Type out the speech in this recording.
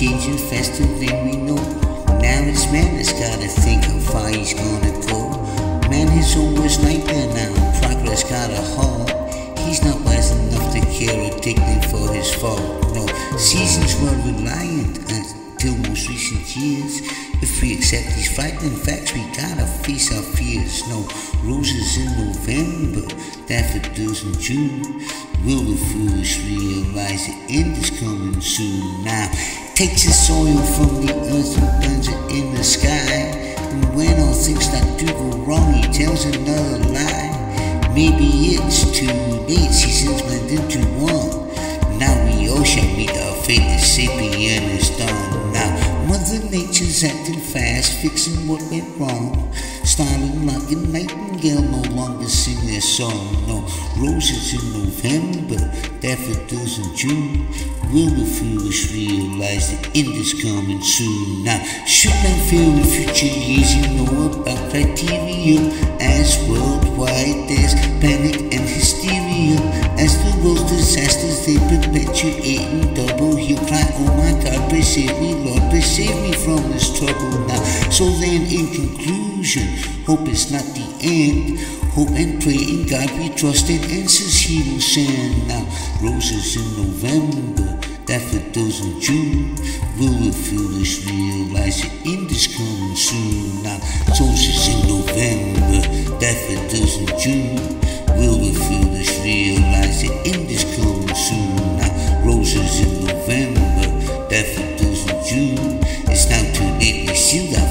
changing faster than we know. Now it's man that's gotta think how far he's gonna go. Man is almost nightmare now, progress got a halt. He's not wise enough to care or take them for his fault. No, seasons were reliant until most recent years. If we accept these frightening facts, we gotta face our fears. No roses in November, daffodils in June. Will the foolish realize the end is coming soon? Now, takes the soil from the earth and burns it in the sky. And when all things that do go wrong, he tells another lie. Maybe it's too late, seasons blend into one. Now we all shall meet our fate, the sapien is done. Now, Mother Nature's acting fast, fixing what went wrong. Starting like a nightingale, no longer sing their song. No roses in November, daffodils in June. Will the foolish realize the end is coming soon? Now, should I fear in future years? You know about criteria as worldwide there's panic and hysteria as the world's disasters they perpetuate and double. You cry, oh my God, please save me, Lord, please save me from this trouble now. So then, in conclusion, hope is not the end. Hope and pray in God we trust and answers He will send. Now, roses in November, daffodils in June. Will the foolish realize the end is coming soon? Now, roses in November, daffodils in June. Will the foolish realize the end is coming soon? Now, roses in November, daffodils in June. It's now too late, we coming got